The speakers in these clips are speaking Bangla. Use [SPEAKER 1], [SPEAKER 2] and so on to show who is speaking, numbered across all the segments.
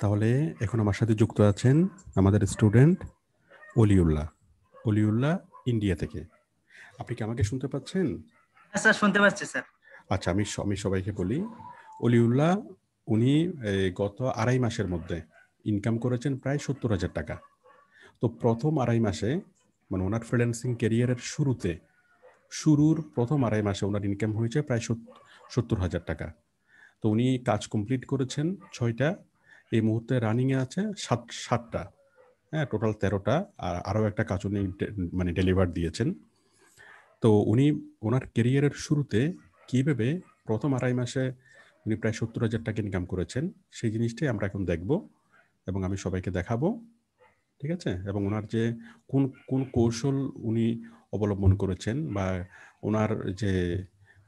[SPEAKER 1] তাহলে এখন আমার সাথে যুক্ত আছেন আমাদের স্টুডেন্ট অলিউল্লাহ। অলিউল্লাহ ইন্ডিয়া থেকে। আপনি কি আমাকে শুনতে পাচ্ছেন?
[SPEAKER 2] হ্যাঁ স্যার শুনতে পাচ্ছি স্যার।
[SPEAKER 1] আচ্ছা আমি আমি সবাইকে বলি অলিউল্লাহ উনি গত আড়াই মাসের মধ্যে ইনকাম করেছেন প্রায় সত্তর হাজার টাকা। তো প্রথম আড়াই মাসে মানে ওনার ফ্রিল্যান্সিং ক্যারিয়ারের শুরুতে শুরুর প্রথম আড়াই মাসে ওনার ইনকাম হয়েছে প্রায় সত্তর হাজার টাকা। তো উনি কাজ কমপ্লিট করেছেন ছয়টা এই মুহূর্তে রানিংয়ে আছে সাত, সাতটা হ্যাঁ টোটাল তেরোটা, আর আরও একটা কাজ উনি মানে ডেলিভার দিয়েছেন। তো উনি, ওনার কেরিয়ারের শুরুতে কীভাবে প্রথম আড়াই মাসে উনি প্রায় সত্তর হাজার টাকা ইনকাম করেছেন, সেই জিনিসটাই আমরা এখন দেখব এবং আমি সবাইকে দেখাবো, ঠিক আছে? এবং ওনার যে, কোন কোন কৌশল উনি অবলম্বন করেছেন বা ওনার যে,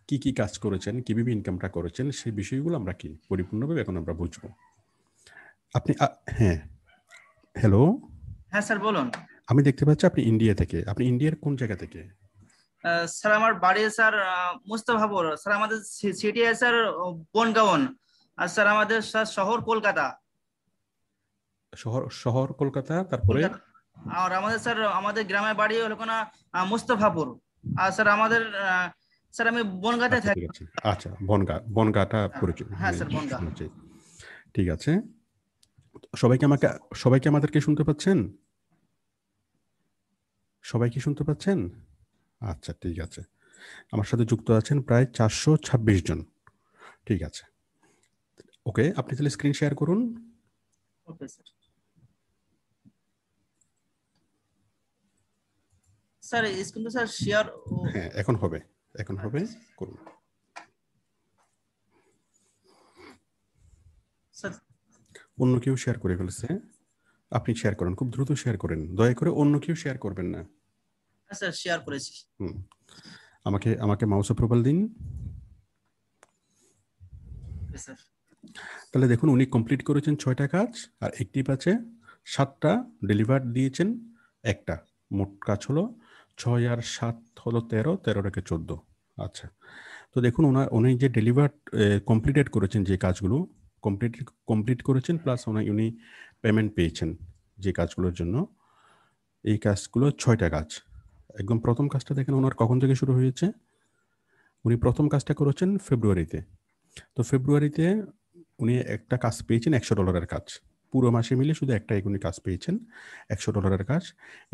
[SPEAKER 1] কি কি কাজ করেছেন, কীভাবে ইনকামটা করেছেন, সেই বিষয়গুলো আমরা কি, পরিপূর্ণভাবে এখন আমরা বুঝব। আপনি হ্যাঁ। হ্যালো
[SPEAKER 2] হ্যাঁ স্যার বলুন।
[SPEAKER 1] আমি দেখতে পাচ্ছি আপনি ইন্ডিয়া থেকে। আপনি ইন্ডিয়ার কোন জায়গা থেকে?
[SPEAKER 2] স্যার আমার বাড়ি স্যার মুস্তাফাপুর। স্যার আমাদের সিটি আছে স্যার বনগাঁওন। আর স্যার আমাদের স্যার শহর কলকাতা।
[SPEAKER 1] শহর শহর কলকাতা তারপরে?
[SPEAKER 2] আর আমাদের স্যার আমাদের গ্রামের বাড়ি হলো কোনা মুস্তাফাপুর। আর স্যার আমাদের স্যার আমি বনগাঁতে
[SPEAKER 1] আচ্ছা,
[SPEAKER 2] থাকি।
[SPEAKER 1] আচ্ছা বনগা বনগাটা পরিচয়
[SPEAKER 2] হ্যাঁ, স্যার, বনগা।
[SPEAKER 1] শুনেছি। ঠিক আছে। সবাইকে আমাকে সবাইকে আমাদেরকে শুনতে পাচ্ছেন? সবাই কি শুনতে পাচ্ছেন? আচ্ছা ঠিক আছে। আমার সাথে যুক্ত আছেন প্রায় চারশো ছাব্বিশ জন। ঠিক আছে। ওকে আপনি তাহলে স্ক্রিন শেয়ার করুন।
[SPEAKER 2] Okay sir. Sir screen sir share
[SPEAKER 1] হ্যাঁ এখন হবে। এখন হবে। করুন।
[SPEAKER 2] স্যার
[SPEAKER 1] অন্য কেউ শেয়ার করে ফেলেছে। আপনি শেয়ার করেন খুব দ্রুত শেয়ার করেন। দয়া করে অন্য কেউ শেয়ার করবেন না।
[SPEAKER 2] হ্যাঁ, স্যার শেয়ার করেছি।
[SPEAKER 1] হুম। আমাকে আমাকে মাউস অ্যাপ্রুভাল দিন।
[SPEAKER 2] স্যার
[SPEAKER 1] তাহলে দেখুন উনি কমপ্লিট করেছেন ছয়টা কাজ আর অ্যাক্টিভ আছে সাতটা ডেলিভার দিয়েছেন একটা। মোট কাজ হলো ছয় আর সাত হলো তেরো তেরো রেখে চোদ্দ। আচ্ছা। তো দেখুন ওনার উনি যে ডেলিভার কমপ্লিটেড করেছেন যে কাজগুলো কমপ্লিট কমপ্লিট করেছেন প্লাস ওনার উনি পেমেন্ট পেয়েছেন যে কাজগুলোর জন্য। এই কাজগুলো ছয়টা কাজ। একদম প্রথম কাজটা দেখেন ওনার কখন থেকে শুরু হয়েছে? উনি প্রথম কাজটা করেছেন ফেব্রুয়ারিতে তো ফেব্রুয়ারিতে উনি একটা কাজ পেয়েছেন একশো ডলারের কাজ। পুরো মাসে মিলে শুধু একটাই উনি কাজ পেয়েছেন, একশো ডলারের কাজ।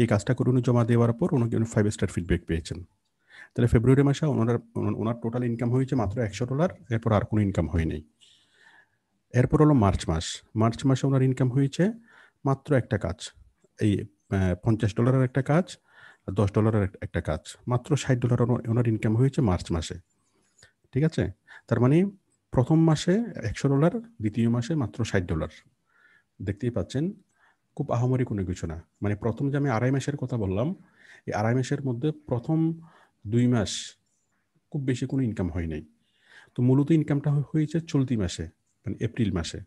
[SPEAKER 1] এই কাজটা করে উনি জমা দেওয়ার পর উনি ফাইভ স্টার ফিডব্যাক পেয়েছেন। তাহলে ফেব্রুয়ারি মাসে ওনার ওনার টোটাল ইনকাম হয়েছে মাত্র একশো ডলার, এরপর আর কোনো ইনকাম হয়নি। এরপর হলো মার্চ মাস। মার্চ মাসে ওনার ইনকাম হয়েছে মাত্র একটা কাজ। এই পঞ্চাশ ডলারের একটা কাজ দশ ডলারের একটা কাজ। মাত্র ষাট ডলার ওনার ইনকাম হয়েছে মার্চ মাসে। ঠিক আছে? তার মানে প্রথম মাসে একশো ডলার দ্বিতীয় মাসে মাত্র ষাট ডলার দেখতেই পাচ্ছেন, খুব আহামরি কোনো কিছু না। মানে প্রথম যে আমি আড়াই মাসের কথা বললাম, এই আড়াই মাসের মধ্যে প্রথম দুই মাস খুব বেশি কোনো ইনকাম হয় নাই। তো মূলত ইনকামটা হয়েছে চলতি মাসে। মানে এপ্রিল মাসে।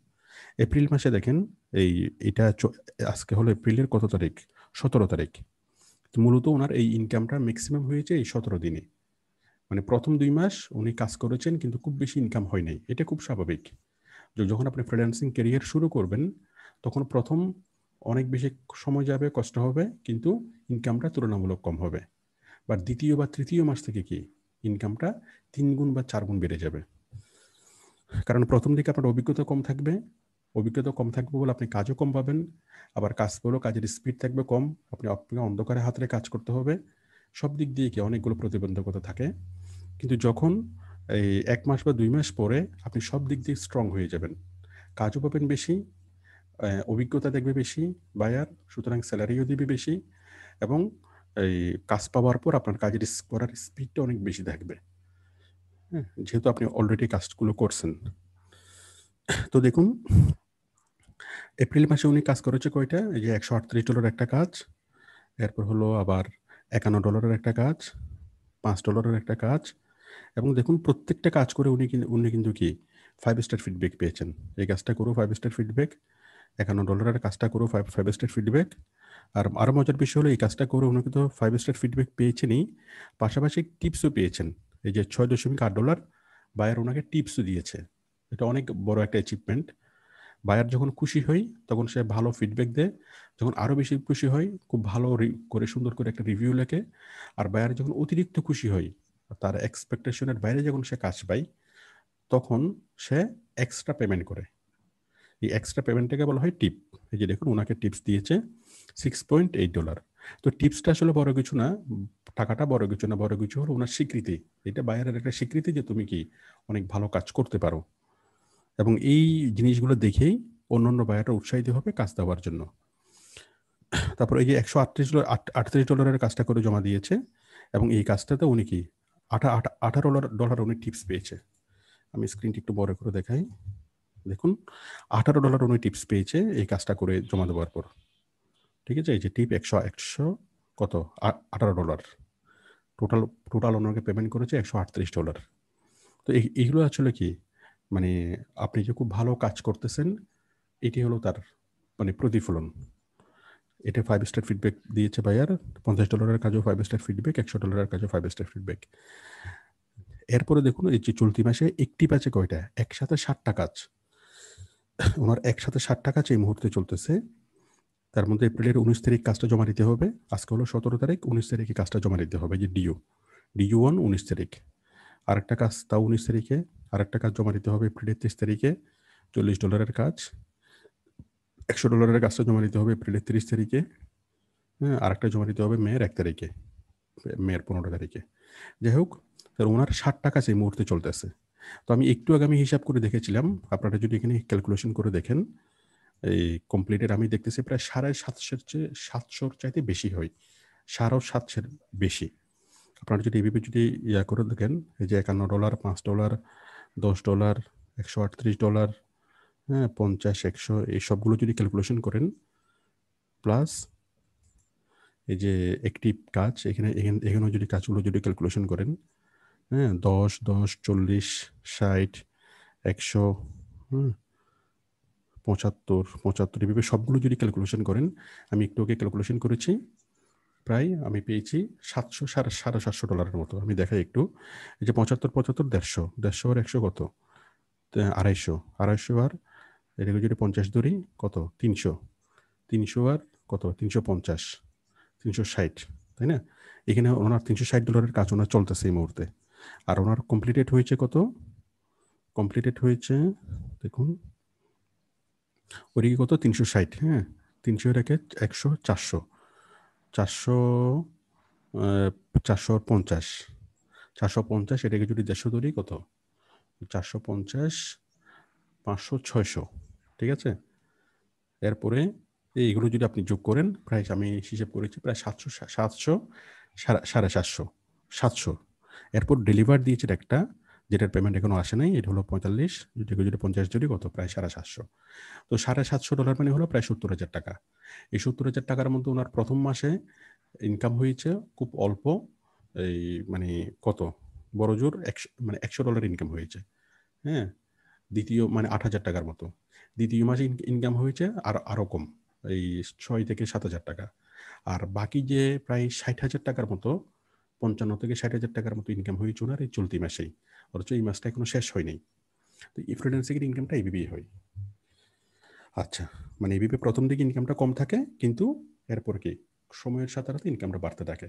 [SPEAKER 1] এপ্রিল মাসে দেখেন, এই, এটা আজকে হলো এপ্রিলের কত তারিখ? সতেরো তারিখ। মূলত ওনার এই ইনকামটা ম্যাক্সিমাম হয়েছে এই সতেরো দিনে। মানে প্রথম দুই মাস উনি কাজ করেছেন, কিন্তু খুব বেশি ইনকাম হয় নাই। এটা খুব স্বাভাবিক। যখন আপনি ফ্রিল্যান্সিং ক্যারিয়ার শুরু করবেন, তখন প্রথম অনেক বেশি সময় যাবে, কষ্ট হবে, কিন্তু ইনকামটা তুলনামূলক কম হবে। বা দ্বিতীয় বা তৃতীয় মাস থেকে কি? ইনকামটা তিন গুণ বা চার গুণ বেড়ে যাবে। কারণ প্রথম দিকে আপনার অভিজ্ঞতা কম থাকবে, অভিজ্ঞতা কম থাকবে বলে আপনি কাজও কম পাবেন, আবার কাজ পেলেও কাজের স্পিড থাকবে কম, আপনি আপনাকে অন্ধকারে হাতে কাজ করতে হবে। সব দিক দিয়ে কি অনেকগুলো প্রতিবন্ধকতা থাকে। কিন্তু যখন এই এক মাস বা দুই মাস পরে আপনি সব দিক দিয়ে স্ট্রং হয়ে যাবেন। কাজও পাবেন বেশি অভিজ্ঞতা দেখবে বেশি বায়ার সুতরাং স্যালারিও দিবে বেশি, এবং এই কাজ পাওয়ার পর আপনার কাজের করার স্পিডটা অনেক বেশি থাকবে। হ্যাঁ যেহেতু আপনি অলরেডি কাজগুলো করছেন। তো দেখুন, এপ্রিল মাসে উনি কাজ করেছে কয়টা? এই যে একশো আটত্রিশ ডলার একটা কাজ, এরপর হলো আবার একান্ন ডলারের একটা কাজ, পাঁচ ডলারের একটা কাজ, এবং দেখুন প্রত্যেকটা কাজ করে উনি কিন্তু উনি কিন্তু কি ফাইভ স্টার ফিডব্যাক পেয়েছেন। এই কাজটা করো ফাইভ স্টার ফিডব্যাক একান্ন ডলারের কাজটা করো ফাইভ ফাইভ স্টার ফিডব্যাক আর আরও মজার বিষয় হলো, এই কাজটা করে উনি কিন্তু ফাইভ স্টার ফিডব্যাক পেয়েছেনই, পাশাপাশি টিপসও পেয়েছেন। এই যে ছয় দশমিক আট ডলার, বায়ার ওনাকে টিপসও দিয়েছে। এটা অনেক বড় একটা অ্যাচিভমেন্ট বায়ার যখন খুশি হয় তখন সে ভালো ফিডব্যাক দেয়। যখন আরও বেশি খুশি হয় খুব ভালো করে সুন্দর করে একটা রিভিউ লেখে। আর বায়ার যখন অতিরিক্ত খুশি হয় তার এক্সপেকটেশনের বাইরে যখন সে কাজ পায়, তখন সে এক্সট্রা পেমেন্ট করে। এই এক্সট্রা পেমেন্টটাকে বলা হয় টিপ এই যে দেখুন, ওনাকে টিপস দিয়েছে সিক্স পয়েন্ট এইট ডলার তো টিপসটা আসলে বড় কিছু না, টাকাটা বড় কিছু না, বড় কিছু হলো ওনার স্বীকৃতি। এটা বাইরের একটা স্বীকৃতি যে তুমি কি অনেক ভালো কাজ করতে পারো। এবং এই জিনিসগুলো দেখেই অন্য অন্য বায়াররা উৎসাহিত হবে কাজ দেওয়ার জন্য। তারপর এই যে একশো আটত্রিশ ডলার আটত্রিশ ডলারের কাজটা করে জমা দিয়েছে এবং এই কাজটাতে উনি কি আঠা আঠারো ডলার উনি টিপস পেয়েছে। আমি স্ক্রিনটি একটু বড় করে দেখাই। দেখুন, আঠারো ডলার উনি টিপস পেয়েছে এই কাজটা করে জমা দেওয়ার পর। ঠিক আছে? এই যে টিপ একশো একশো কত? আঠারো ডলার টোটাল টোটাল ওনাকে পেমেন্ট করেছে একশো আটত্রিশ ডলার তো এইগুলো আসলে কি? মানে আপনি যে খুব ভালো কাজ করতেছেন, এটি হলো তার মানে প্রতিফলন। এটা ফাইভ স্টার ফিডব্যাক দিয়েছে ভাইয়ার পঞ্চাশ ডলারের কাজেও ফাইভ স্টার ফিডব্যাক একশো ডলারের কাজেও ফাইভ স্টার ফিডব্যাক এরপরে দেখুন, এই যে চলতি মাসে একটি প্যাচে কয়টা? একসাথে ষাটটা কাজ। ওনার একসাথে ষাটটা কাজ এই মুহূর্তে চলতেছে। তার মধ্যে এপ্রিলের উনিশ তারিখ কাজটা জমা দিতে হবে। আজকে হলো সতেরো তারিখ, উনিশ তারিখে কাজটা জমা দিতে হবে, যে ডিও ডিও ওয়ান উনিশ তারিখ। আরেকটা কাজ তাও উনিশ তারিখে, আরেকটা কাজ জমা দিতে হবে এপ্রিলের তেইশ তারিখে, চল্লিশ ডলারের কাজ। একশো ডলারের কাজটা জমা দিতে হবে এপ্রিলের তিরিশ তারিখে। হ্যাঁ আরেকটা জমা দিতে হবে মেয়ের এক তারিখে, মেয়ের পনেরো তারিখে। যাই হোক, তার ওনার ষাট টাকা সেই মুহূর্তে চলতেছে। তো আমি একটু আগে আমি হিসাব করে দেখেছিলাম, আপনারা যদি এখানে ক্যালকুলেশন করে দেখেন এই কমপ্লিটের আমি দেখতেছি প্রায় সাড়ে সাতশোর চেয়ে, সাতশোর চাইতে বেশি হয়। সাড়ে সাতশোর বেশি। আপনারা যদি এভাবে যদি ইয়া করে দেখেন, এই যে একান্ন ডলার, পাঁচ ডলার, দশ ডলার, একশো আটত্রিশ ডলার হ্যাঁ পঞ্চাশ, একশো, এই সবগুলো যদি ক্যালকুলেশন করেন প্লাস এই যে একটি কাজ, এখানে এখানেও যদি কাজগুলো যদি ক্যালকুলেশন করেন হ্যাঁ দশ দশ, চল্লিশ, ষাট, একশো, হুম পঁচাত্তর পঁচাত্তর এভাবে সবগুলো যদি ক্যালকুলেশন করেন, আমি একটু ওকে ক্যালকুলেশন করেছি, প্রায় আমি পেয়েছি সাতশো, সাড়ে সাড়ে সাতশো ডলারের মতো। আমি দেখাই একটু। এই যে পঁচাত্তর পঁচাত্তর, দেড়শো দেড়শো আর একশো কত? আড়াইশো। আড়াইশো আর এটাকে যদি পঞ্চাশ ধরি, কত? তিনশো। তিনশো আর কত? তিনশো পঞ্চাশ। তিনশো ষাট, তাই না? এখানে ওনার তিনশো ষাট ডলারের কাজ ওনার চলতেছে এই মুহূর্তে। আর ওনার কমপ্লিটেড হয়েছে কত? কমপ্লিটেড হয়েছে, দেখুন ওদিকে কত? তিনশো ষাট হ্যাঁ? তিনশো রেখে একশো চারশো। চারশো চারশো পঞ্চাশ। চারশো পঞ্চাশ, এটাকে যদি দেড়শো ধরি কত? চারশো পঞ্চাশ, পাঁচশো, ছয়শো। ঠিক আছে? এরপরে এইগুলো যদি আপনি যোগ করেন, প্রায় আমি হিসেব করেছি, প্রায় সাতশো সাতশো, সাড়ে সাতশো সাতশো। এরপর ডেলিভার দিয়েছে একটা যেটার পেমেন্ট এখনও আসে নাই, এটা হলো পঁয়তাল্লিশ যেটাকে যদি পঞ্চাশ জুড়ি কত? প্রায় সাড়ে সাতশো। তো সাড়ে সাতশো ডলার মানে হলো প্রায় সত্তর হাজার টাকা। এই সত্তর হাজার টাকার মধ্যে ওনার প্রথম মাসে ইনকাম হয়েছে খুব অল্প, এই মানে কত? বড় জোর একশো মানে একশো ডলার ইনকাম হয়েছে। হ্যাঁ? দ্বিতীয় মানে আট হাজার টাকার মতো। দ্বিতীয় মাসে ইনকাম হয়েছে আর আরও কম, এই ছয় থেকে সাত হাজার টাকা। আর বাকি যে প্রায় ষাট হাজার টাকার মতো, পঞ্চান্ন থেকে ষাট হাজার টাকার মতো ইনকাম হয়েছে ওনার এই চলতি মাসেই। অথচ এই মাসটা এখনও শেষ হয়নি। তো এই ফ্রিল্যান্সিংয়ের ইনকামটা এইভাবেই হয়। আচ্ছা মানে এইভাবে প্রথম দিকে ইনকামটা কম থাকে, কিন্তু এরপর কি? সময়ের সাথে সাথে ইনকামটা বাড়তে থাকে।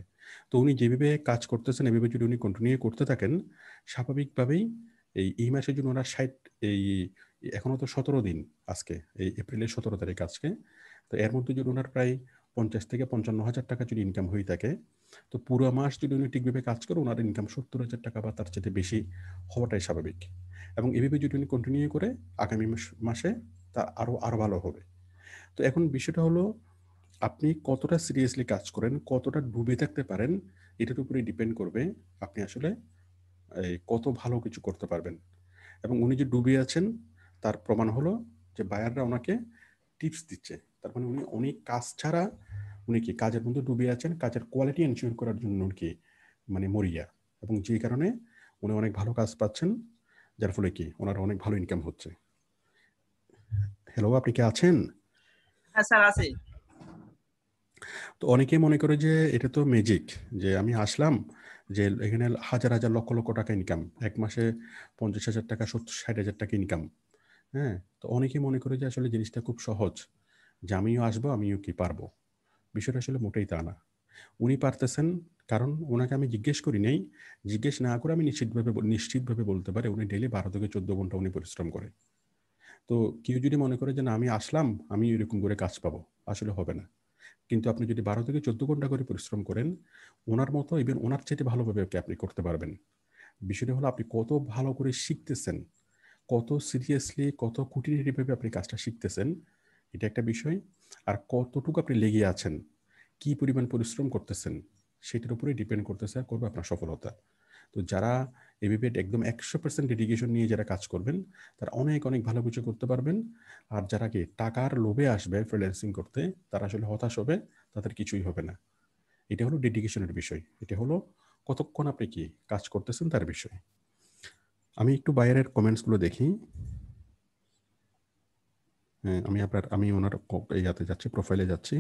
[SPEAKER 1] তো উনি যেভাবে কাজ করতেছেন, এভাবে যদি উনি কন্টিনিউ করতে থাকেন, স্বাভাবিকভাবেই এই এই মাসের জন্য ওনার ষাট, এই, এখনও তো সতেরো দিন আজকে, এই এপ্রিলের সতেরো তারিখ আজকে, তো এর মধ্যে যদি ওনার প্রায় পঞ্চাশ থেকে পঞ্চান্ন হাজার টাকা যদি ইনকাম হয়ে থাকে তো পুরো মাস যদি উনি ঠিকভাবে কাজ করে, ওনার ইনকাম সত্তর হাজার টাকা বা তার চেয়ে বেশি হওয়াটাই স্বাভাবিক। এবং এভাবে যদি উনি কন্টিনিউ করে, আগামী মাসে তা আরও আরও ভালো হবে। তো এখন বিষয়টা হলো, আপনি কতটা সিরিয়াসলি কাজ করেন, কতটা ডুবে থাকতে পারেন, এটার উপরে ডিপেন্ড করবে আপনি আসলে কত ভালো কিছু করতে পারবেন। এবং উনি যে ডুবে আছেন, তার প্রমাণ হলো যে বায়াররা ওনাকে টিপস দিচ্ছে। তার মানে উনি অনেক কাজ ছাড়া উনি কি? কাজের মধ্যে ডুবে আছেন কাজের কোয়ালিটি এনশিওর করার জন্য উনি কি? মানে মরিয়া। এবং যে কারণে উনি অনেক ভালো কাজ পাচ্ছেন যার ফলে কি? ওনার অনেক ভালো ইনকাম হচ্ছে। হ্যালো আপনি কি আছেন?
[SPEAKER 2] হ্যাঁ স্যার আছি।
[SPEAKER 1] তো অনেকে মনে করে যে এটা তো ম্যাজিক যে আমি আসলাম যে এখানে হাজার হাজার লক্ষ লক্ষ টাকা ইনকাম এক মাসে পঞ্চাশ হাজার টাকা সত্তর ষাট হাজার টাকা ইনকাম হ্যাঁ তো অনেকে মনে করে যে আসলে জিনিসটা খুব সহজ যে আমিও আসব আমিও কি পারব? বিষয়টা আসলে মোটেই তা না। উনি পারতেছেন, কারণ ওনাকে আমি জিজ্ঞেস করি নেই। জিজ্ঞেস না করে আমি নিশ্চিতভাবে নিশ্চিতভাবে বলতে পারি, উনি ডেলি বারো থেকে চোদ্দ ঘণ্টা উনি পরিশ্রম করে। তো কেউ যদি মনে করে যে, না, আমি আসলাম, আমি এরকম করে কাজ পাবো আসলে হবে না। কিন্তু আপনি যদি বারো থেকে চোদ্দ ঘণ্টা করে পরিশ্রম করেন, ওনার মতো ইভেন ওনার চাইতে ভালোভাবে আপনি করতে পারবেন। বিষয়টা হলো, আপনি কত ভালো করে শিখতেছেন, কত সিরিয়াসলি কত খুঁটিনাটিভাবে আপনি কাজটা শিখতেছেন, এটা একটা বিষয়। আর কতটুকু আপনি লেগে আছেন, কি পরিমাণ পরিশ্রম করতেছেন, সেটার উপরে ডিপেন্ড করতেছে আর করবে আপনার সফলতা। তো যারা এভাবে একদম একশো পার্সেন্ট ডেডিকেশন নিয়ে যারা কাজ করবেন, তারা অনেক অনেক ভালো কিছু করতে পারবেন। আর যারা কি টাকার লোভে আসবে ফ্রিল্যান্সিং করতে, তারা আসলে হতাশ হবে, তাদের কিছুই হবে না। এটা হলো ডেডিকেশনের বিষয়। এটা হলো কতক্ষণ আপনি কি কাজ করতেছেন তার বিষয়। আমি একটু বাইরের কমেন্টসগুলো দেখি। হ্যাঁ আমি আপনার, আমি ওনার ইয়াতে যাচ্ছি প্রোফাইলে যাচ্ছি।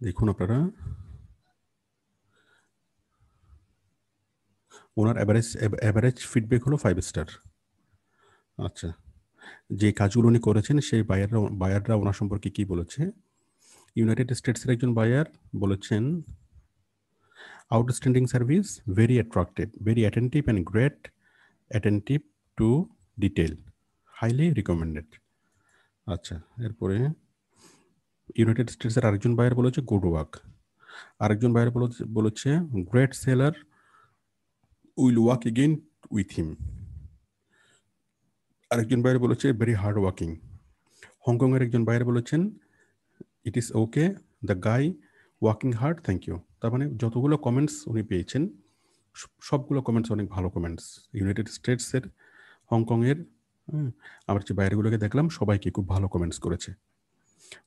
[SPEAKER 1] দেখুন আপনারা। ওনার অ্যাভারেজ অ্যাভারেজ ফিডব্যাক হলো ফাইভ স্টার আচ্ছা যে কাজগুলো উনি করেছেন, সেই বায়াররা বায়াররা ওনার সম্পর্কে কি বলেছে? ইউনাইটেড স্টেটসের একজন বায়ার বলেছেন outstanding service very attractive very attentive and great attentive to detail highly recommended আচ্ছা এরপরে ইউনাইটেড স্টেটসের আরেকজন বায়ার বলেছে গুড ওয়ার্ক আরেকজন বায়ার বলেছে great seller will work again with him আরেকজন বাইরে বলেছে ভেরি হার্ড ওয়ার্কিং হংকংয়ের একজন বাইরে বলেছেন it is okay the guy working hard thank you তার মানে যতগুলো কমেন্টস উনি পেয়েছেন, সবগুলো কমেন্টস অনেক ভালো কমেন্টস ইউনাইটেড স্টেটসের হংকংয়ের আমার যে বাইরেগুলোকে দেখলাম, সবাইকে খুব ভালো কমেন্টস করেছে।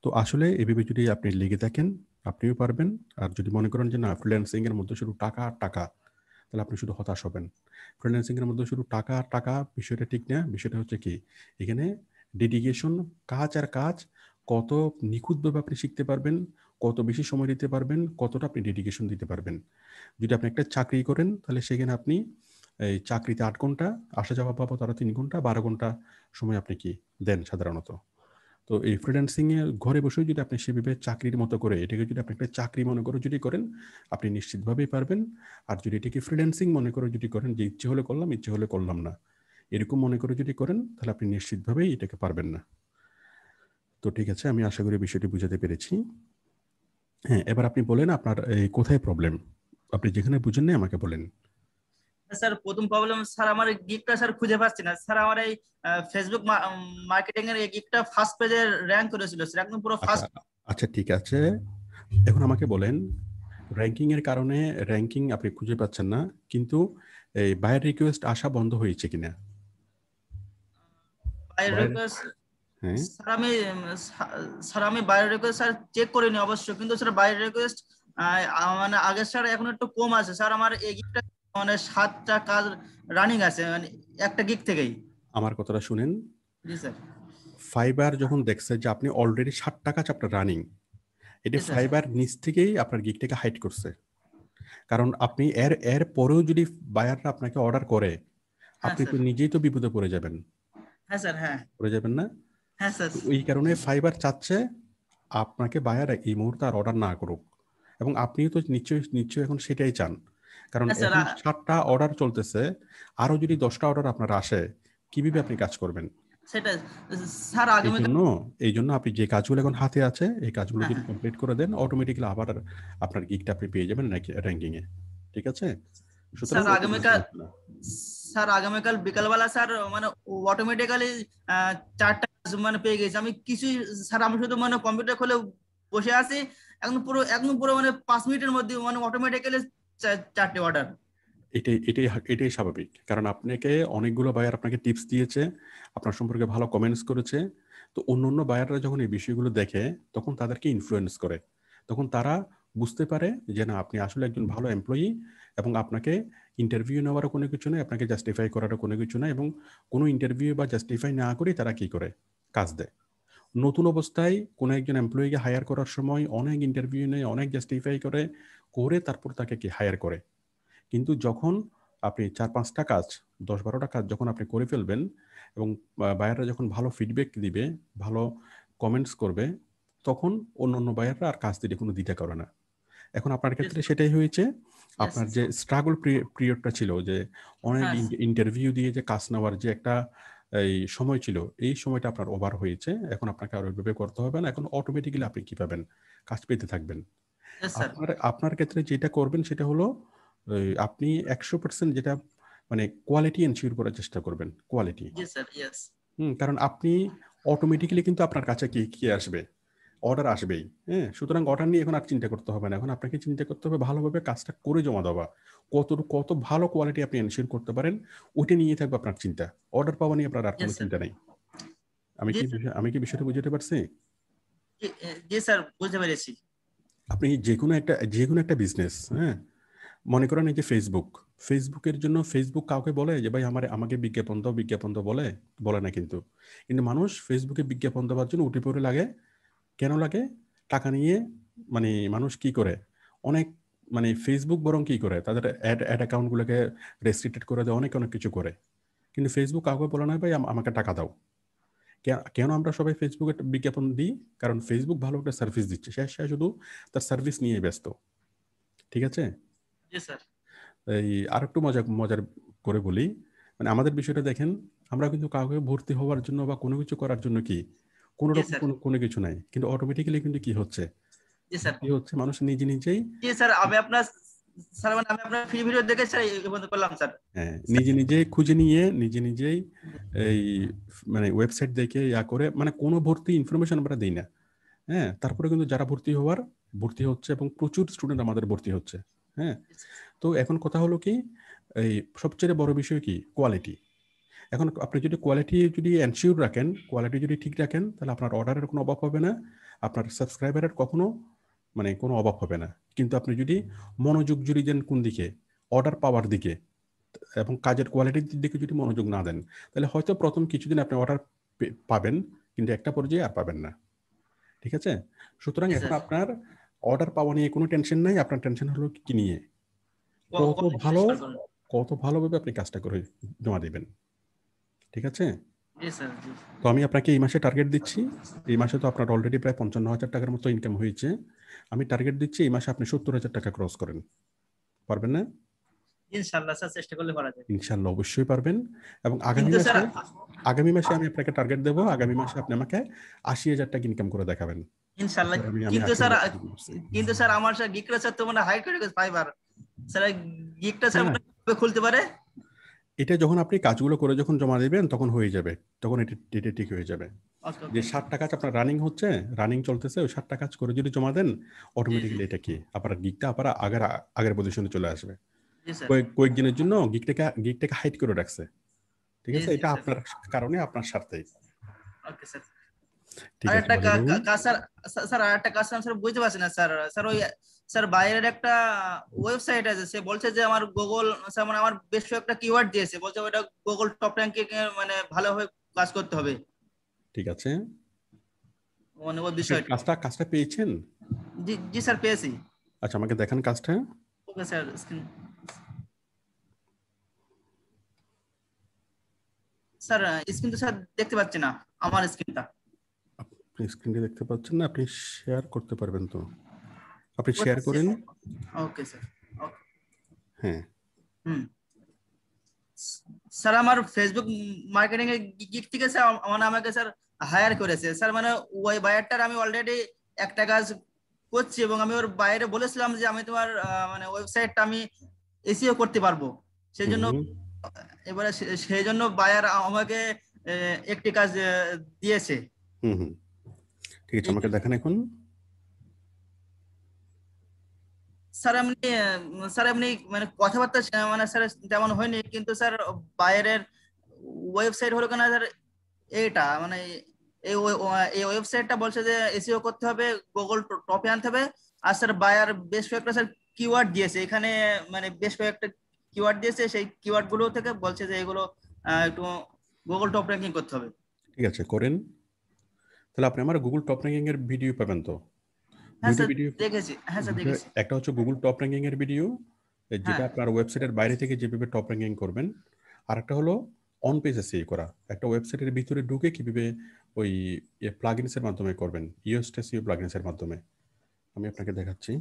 [SPEAKER 1] তো আসলে এভাবে যদি আপনি লেগে থাকেন, আপনিও পারবেন। আর যদি মনে করেন যে না ফ্রিল্যান্সিং এর মধ্যে শুধু টাকা আর টাকা, তাহলে আপনি শুধু হতাশ হবেন। ফ্রিল্যান্সিং এর মধ্যে শুধু টাকা আর টাকা, বিষয়টা ঠিক না। বিষয়টা হচ্ছে কি, এখানে ডেডিকেশন কাজ আর কাজ, কত নিখুঁতভাবে আপনি শিখতে পারবেন কত বেশি সময় দিতে পারবেন, কতটা আপনি ডেডিকেশন দিতে পারবেন। যদি আপনি একটা চাকরি করেন, তাহলে সেখানে আপনি এই চাকরিতে আট ঘণ্টা, আসা যাওয়া পাবো তারা তিন ঘণ্টা, বারো ঘণ্টা সময় আপনি কি দেন সাধারণত। তো এই ফ্রিল্যান্সিং এ ঘরে বসেও যদি আপনি সেভাবে চাকরির মতো করে, এটাকে যদি আপনি একটা চাকরি মনে করে যদি করেন, আপনি নিশ্চিতভাবেই পারবেন। আর যদি এটাকে ফ্রিল্যান্সিং মনে করে যদি করেন, যে ইচ্ছে হলে করলাম, ইচ্ছে হলে করলাম না, এরকম মনে করে যদি করেন, তাহলে আপনি নিশ্চিতভাবেই এটাকে পারবেন না। তো ঠিক আছে, আমি আশা করি বিষয়টি বুঝাতে পেরেছি। হ্যাঁ এবার আপনি বলেন আপনার এই কোথায় প্রবলেম আপনি যেখানে বুঝেন না আমাকে বলেন।
[SPEAKER 2] স্যার প্রথম প্রবলেম স্যার আমার গিকটা স্যার খুঁজে পাচ্ছি না। স্যার আমার এই ফেসবুক মার্কেটিং এর এই গিকটা ফার্স্ট পেজে র‍্যাঙ্ক করেছিল স্যার একদম পুরো ফার্স্ট
[SPEAKER 1] আচ্ছা, আচ্ছা ঠিক আছে। এখন আমাকে বলেন র্যাঙ্কিং এর কারণে র্যাঙ্কিং আপনি খুঁজে পাচ্ছেন না কিন্তু এই বায়ার রিকোয়েস্ট আসা বন্ধ হয়েছে কিনা?
[SPEAKER 2] বায়ার রিকোয়েস্ট স্যার আমি স্যার আমি বায়ার রিকোয়েস্ট স্যার চেক করিনি অবশ্য। কিন্তু স্যার বায়ার রিকোয়েস্ট মানে আগে স্যার এখন একটু কম আছে। স্যার আমার এই গিকটা মানে সাতটা কাজ রানিং আছে মানে একটা গিগ থেকেই।
[SPEAKER 1] আমার কথাটা শুনেন।
[SPEAKER 2] জি স্যার।
[SPEAKER 1] ফাইবার যখন দেখছে যে আপনি অলরেডি ষাটটা কাজ আপনার রানিং এটা ফাইবার নিচ থেকেই আপনার গিগটাকে হাইড করছে। কারণ আপনি এর এর পরেও যদি বায়াররা আপনাকে অর্ডার করে আপনি তো নিজেই তো বিপদে পড়ে যাবেন।
[SPEAKER 2] হ্যাঁ স্যার হ্যাঁ।
[SPEAKER 1] পড়ে যাবেন না?
[SPEAKER 2] হ্যাঁ স্যার।
[SPEAKER 1] এই কারণে ফাইবার চাচ্ছে আপনাকে বায়ার এই মুহূর্তে আর অর্ডার না করুক। এবং আপনিও তো নিশ্চয়ই নিশ্চয়ই এখন সেটাই চান। কারণ সাতটা অর্ডার চলতেছে আরও যদি দশটা অর্ডার আপনার আসে কীভাবে আপনি কাজ করবেন? এই জন্য আপনি যে কাজগুলো এখন হাতে আছে এই কাজগুলো যদি কমপ্লিট করে দেন অটোমেটিক্যালি আবার আপনার গিগটা আপনি পেয়ে যাবেন র্যাঙ্কিং এ। ঠিক আছে?
[SPEAKER 2] স্যার আগামীকাল স্যার আগামীকাল বিকালবেলা স্যার মানে অটোমেটিক্যালি চারটা মানে পেয়ে গেছি। আমি কিছু স্যার আমি শুধু মানে কম্পিউটার খুলে বসে আছি। একদম পুরো একদম পুরো মানে পাঁচ মিনিটের মধ্যে মানে অটোমেটিক্যালি চারটে অর্ডার
[SPEAKER 1] এটাই এটাই এটাই স্বাভাবিক। কারণ আপনাকে অনেকগুলো বায়ার আপনাকে টিপস দিয়েছে আপনার সম্পর্কে ভালো কমেন্টস করেছে। তো অন্য অন্য বায়াররা যখন এই বিষয়গুলো দেখে তখন তাদেরকে ইনফ্লুয়েন্স করে। তখন তারা বুঝতে পারে যে না আপনি আসলে একজন ভালো এমপ্লয়ি এবং আপনাকে ইন্টারভিউ নেওয়ারও কোনো কিছু নয় আপনাকে জাস্টিফাই করারও কোনো কিছু নয় এবং কোনো ইন্টারভিউ বা জাস্টিফাই না করে তারা কি করে? কাজ দেয়। নতুন অবস্থায় কোনো একজন এমপ্লয়িকে হায়ার করার সময় অনেক ইন্টারভিউ নেয় অনেক জাস্টিফাই করে করে তারপর তাকে কি হায়ার করে? কিন্তু যখন আপনি চার পাঁচটা কাজ দশ বারোটা কাজ যখন আপনি করে ফেলবেন এবং বায়াররা যখন ভালো ফিডব্যাক দিবে ভালো কমেন্টস করবে তখন অন্য অন্য বায়াররা আর কাজ দিতে কোনো দিতে করে না। এখন আপনার ক্ষেত্রে সেটাই হয়েছে। আপনার যে স্ট্রাগল পিরিয়ডটা ছিল যে অনেক ইন্টারভিউ দিয়ে যে কাজ নেওয়ার যে একটা এই সময় ছিল এই সময়টা আপনার ওভার হয়েছে। এখন আপনাকে আর ওইভাবে করতে হবে না। এখন অটোমেটিক্যালি আপনি কি পাবেন? কাজ পেতে থাকবেন। আপনার আপনার ক্ষেত্রে যেটা করবেন সেটা হলো আপনি একশো পার্সেন্ট যেটা মানে কোয়ালিটি এনশিওর করার চেষ্টা করবেন। কোয়ালিটি হুম কারণ আপনি অটোমেটিক্যালি কিন্তু আপনার কাছে কি কি আসবে? অর্ডার আসবেই। হ্যাঁ? সুতরাং অর্ডার নিয়ে এখন আর চিন্তা করতে হবে না। এখন আপনাকে চিন্তা করতে হবে ভালোভাবে কাজটা করে জমা দেওয়া। কত কত ভালো কোয়ালিটি আপনি এনশিওর করতে পারেন ওইটা নিয়ে থাকবে আপনার চিন্তা। অর্ডার পাওয়া নিয়ে আপনার আর কোনো চিন্তা নেই। আমি কি আমি কি বিষয়টা বুঝতে পারছি?
[SPEAKER 2] জি স্যার বুঝতে পেরেছি।
[SPEAKER 1] আপনি যে কোনো একটা যে কোনো একটা বিজনেস হ্যাঁ? মনে করেন এই যে ফেসবুক ফেসবুকের জন্য ফেসবুক কাউকে বলে যে ভাই আমার আমাকে বিজ্ঞাপন দাও বিজ্ঞাপন দাও বলে? বলে না কিন্তু। কিন্তু মানুষ ফেসবুকে বিজ্ঞাপন দেওয়ার জন্য উঠে পড়ে লাগে। কেন লাগে? টাকা নিয়ে মানে মানুষ কি করে? অনেক মানে ফেসবুক বরং কি করে? তাদের অ্যাড অ্যাড অ্যাকাউন্টগুলোকে রেস্ট্রিক্টেড করে দেয় অনেক অনেক কিছু করে। কিন্তু ফেসবুক কাউকে বলে না ভাই আমাকে টাকা দাও। কেন আমরা সবাই ফেসবুকে বিজ্ঞাপন দিই? কারণ ফেসবুক ভালো একটা সার্ভিস দিচ্ছে। সে সে শুধু তার সার্ভিস নিয়ে ব্যস্ত। ঠিক আছে? এই আর একটু মজা মজার করে বলি। মানে আমাদের বিষয়টা দেখেন আমরা কিন্তু কাউকে ভর্তি হওয়ার জন্য বা কোনো কিছু করার জন্য কি কোনো রকম কোনো কিছু নাই। কিন্তু অটোমেটিক্যালি কিন্তু কি হচ্ছে?
[SPEAKER 2] জি স্যার
[SPEAKER 1] কি হচ্ছে? মানুষ নিজে নিজেই
[SPEAKER 2] জি স্যার আমি আপনার স্যার মানে আমি আপনার ফ্রি ভিডিও দেখে স্যার এই বন্ধ করলাম স্যার
[SPEAKER 1] হ্যাঁ নিজে নিজেই খুঁজে নিয়ে নিজে নিজেই এই মানে ওয়েবসাইট দেখে ইয়া করে মানে কোনো ভর্তি ইনফরমেশন আমরা দিই না। হ্যাঁ তারপরে কিন্তু যারা ভর্তি হওয়ার ভর্তি হচ্ছে এবং প্রচুর স্টুডেন্ট আমাদের ভর্তি হচ্ছে। হ্যাঁ তো এখন কথা হলো কি এই সবচেয়ে বড় বিষয় কি? কোয়ালিটি এখন আপনি যদি কোয়ালিটি যদি এনশিওর রাখেন কোয়ালিটি যদি ঠিক রাখেন তাহলে আপনার অর্ডারের কোনো অভাব হবে না। আপনার সাবস্ক্রাইবারের কখনো মানে কোনো অভাব হবে না। কিন্তু আপনি যদি মনোযোগ যদি দেন কোন দিকে অর্ডার পাওয়ার দিকে এবং কাজের কোয়ালিটির দিকে যদি মনোযোগ না দেন তাহলে হয়তো প্রথম কিছুদিন আপনি অর্ডার পাবেন কিন্তু একটা পর্যায়ে আর পাবেন না। ঠিক আছে? সুতরাং এখন আপনার অর্ডার পাওয়া নিয়ে কোনো টেনশন নাই আপনার টেনশন হলো কি নিয়ে? কত ভালো কত ভালোভাবে আপনি কাজটা করে জমা দিবেন। ঠিক আছে? তো আমি আপনাকে এই মাসে টার্গেট দিচ্ছি। এই মাসে তো আপনার অলরেডি প্রায় পঞ্চান্ন হাজার টাকার মতো ইনকাম হয়েছে। আমি টার্গেট দিচ্ছি এই মাসে আপনি সত্তর হাজার টাকা ক্রস করেন। পারবেন না?
[SPEAKER 2] ইনশাআল্লাহ স্যার চেষ্টা করলে পারা যাবে
[SPEAKER 1] ইনশাআল্লাহ অবশ্যই পারবেন। এবং আগামী মাসে আগামী মাসে আমি আপনাকে টার্গেট দেবো। আগামী মাসে আপনি আমাকে আশি হাজার টাকা ইনকাম করে দেখাবেন।
[SPEAKER 2] ইনশাআল্লাহ কিন্তু স্যার কিন্তু স্যার আমার স্যার গিকটা স্যার তো মানে হাই করে ফাইবার স্যার গিকটা স্যার খুলতে পারে?
[SPEAKER 1] এটা যখন আপনি কাজগুলো করে যখন জমা দিবেন তখন হয়ে যাবে। তখন এটা এটা ঠিক হয়ে যাবে। যে ষাটটা কাজ আপনার রানিং হচ্ছে রানিং চলতেছে ওই ষাটটা কাজ করে যদি জমা দেন অটোমেটিক্যালি এটা কি? আপনার গিকটা আবার আগের আগের পজিশনে চলে আসবে। কয়েক কয়েকদিনের জন্য গিকটাকে গিকটাকে হাইট করে রাখছে। ঠিক আছে? এটা আপনার কারণে আপনার স্বার্থেই।
[SPEAKER 2] Okay sir. আরেকটা কাজ স্যার স্যার আরেকটা কাজ স্যার বুঝতে পারছি না স্যার। স্যার ওই স্যার বাইরের একটা ওয়েবসাইট আছে সে বলছে যে আমার গুগল স্যার মানে আমার বেশ একটা কিওয়ার্ড দিয়েছে বলছে ওটা গুগল টপ র্যাঙ্কিং মানে ভালোভাবে কাজ করতে হবে।
[SPEAKER 1] ঠিক আছে।
[SPEAKER 2] মানে ওই বিষয়টা
[SPEAKER 1] কাজটা কাজটা পেয়েছেন?
[SPEAKER 2] জি জি স্যার পেয়েছি।
[SPEAKER 1] আচ্ছা আমাকে দেখান কাজটা।
[SPEAKER 2] Okay sir screen sir screen তো স্যার দেখতে পাচ্ছি না আমার স্ক্রিনটা
[SPEAKER 1] আপনি স্ক্রিনটা দেখতে পাচ্ছেন না আপনি শেয়ার করতে পারবেন তো। আপনি শেয়ার করেন।
[SPEAKER 2] ওকে স্যার
[SPEAKER 1] হ্যাঁ।
[SPEAKER 2] হুম। স্যার আমার ফেসবুক মার্কেটিং এর গিগ থেকে স্যার মানে আমাকে স্যার হায়ার করেছে। স্যার মানে ওই বায়ারটার আমি অলরেডি একটা কাজ করছি এবং আমি ওর বাইরে বলেছিলাম যে আমি তোমার মানে ওয়েবসাইটটা আমি এসিও করতে পারব। সেই জন্য এবারে সেই জন্য বায়ার আমাকে একটি কাজ দিয়েছে।
[SPEAKER 1] হুম হুম। ঠিক আছে আমাকে দেখান এখন।
[SPEAKER 2] স্যার এমনি স্যার এমনি মানে কথাবার্তা মানে স্যার তেমন হয়নি, কিন্তু স্যার বাইরের ওয়েবসাইট হলো কেন স্যার এইটা মানে এই ওয়েবসাইটটা বলছে যে এসিও করতে হবে গুগল টপে আনতে হবে, আর স্যার বায়ার বেশ কয়েকটা স্যার কিওয়ার্ড দিয়েছে, এখানে মানে বেশ কয়েকটা কিওয়ার্ড দিয়েছে, সেই কিওয়ার্ডগুলো থেকে বলছে যে এগুলো একটু গুগল টপ র্যাঙ্কিং করতে হবে।
[SPEAKER 1] ঠিক আছে, করেন। তাহলে আপনি আমার গুগল টপ র্যাঙ্কিং এর ভিডিও পাবেন তো? ভিডিও
[SPEAKER 2] দেখেছি। হ্যাঁ স্যার দেখেছি।
[SPEAKER 1] একটা হচ্ছে গুগল টপ র্যাঙ্কিং এর ভিডিও যেটা
[SPEAKER 2] হ্যাঁ।
[SPEAKER 1] আপনার ওয়েবসাইটের বাইরে থেকে যেভাবে টপ র্যাঙ্কিং করবেন আর একটা হলো অন পেজ এসিও করা। একটা ওয়েবসাইটের ভিতরে ঢুকে কীভাবে ওই প্লাগইনসের মাধ্যমে করবেন ইওস টেসিও প্লাগইনসের মাধ্যমে। আমি আপনাকে দেখাচ্ছি।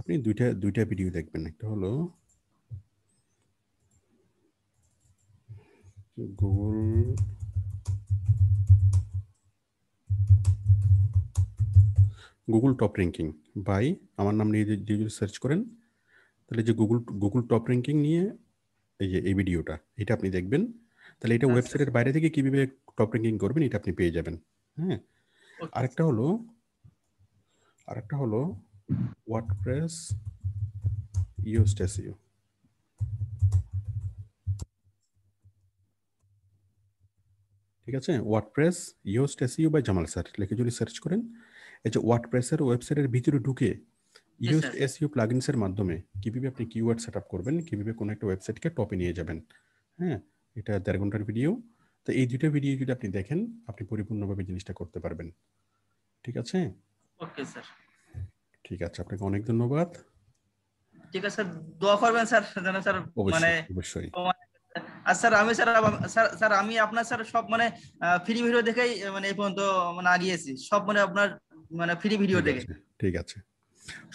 [SPEAKER 1] আপনি দুইটা দুইটা ভিডিও দেখবেন। একটা হলো Google Google top ranking by আমার নাম নিয়ে যদি যদি সার্চ করেন তাহলে যে গুগল গুগল টপ র্যাঙ্কিং নিয়ে এই যে এই ভিডিওটা এটা আপনি দেখবেন। তাহলে এটা
[SPEAKER 2] আচ্ছা।
[SPEAKER 1] ওয়েবসাইটের বাইরে থেকে কীভাবে টপ র্যাঙ্কিং করবেন এটা আপনি পেয়ে যাবেন। হ্যাঁ. আরেকটা হলো আরেকটা হলো ওয়ার্ডপ্রেস ইওস্টেসিও ঠিক আছে? ওয়ার্ডপ্রেস ইওস্টেসিও বা জামাল স্যার লিখে যদি সার্চ করেন এই যে ওয়ার্ডপ্রেসের ওয়েবসাইটের ভিতরে ঢুকে
[SPEAKER 2] sir.
[SPEAKER 1] এসইও প্লাগইনসের মাধ্যমে কীভাবে আপনি কিওয়ার্ড সেট আপ করবেন কীভাবে কোনো একটা ওয়েবসাইটকে টপে নিয়ে যাবেন হ্যাঁ? এটা দেড় ঘণ্টার ভিডিও তো এই দুইটা ভিডিও যদি আপনি দেখেন আপনি পরিপূর্ণভাবে জিনিসটা করতে পারবেন। ঠিক আছে?
[SPEAKER 2] Okay sir.
[SPEAKER 1] ঠিক আছে আপনাকে অনেক ধন্যবাদ।
[SPEAKER 2] ঠিক আছে স্যার দোয়া করবেন স্যার যেন স্যার মানে
[SPEAKER 1] অবশ্যই
[SPEAKER 2] আর স্যার আমি স্যার স্যার আমি আপনার স্যার সব মানে ফ্রি ভিডিও দেখেই মানে এই পর্যন্ত মানে আগিয়েছি সব মানে আপনার মানে ফ্রি ভিডিও দেখে।
[SPEAKER 1] ঠিক আছে।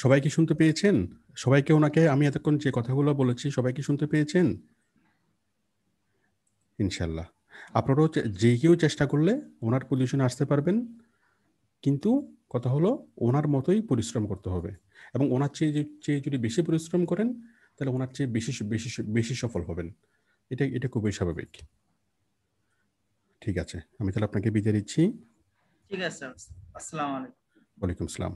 [SPEAKER 1] সবাই কি শুনতে পেয়েছেন? সবাইকে ওনাকে আমি এতক্ষণ যে কথাগুলো বলেছি সবাই কি শুনতে পেয়েছেন? ইনশাল্লাহ। আপনারাও যে কেউ চেষ্টা করলে ওনার পজিশনে আসতে পারবেন। কিন্তু কথা হলো ওনার মতোই পরিশ্রম করতে হবে। এবং ওনার চেয়ে চেয়ে যদি বেশি পরিশ্রম করেন তাহলে ওনার চেয়ে বেশি বেশি বেশি সফল হবেন। এটা এটা খুবই স্বাভাবিক। ঠিক আছে আমি তাহলে আপনাকে বিদায় দিচ্ছি
[SPEAKER 2] ঠিক আছে আসসালামু আলাইকুম।
[SPEAKER 1] ওয়ালাইকুম আসসালাম।